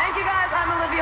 Thank you guys. I'm Olivia.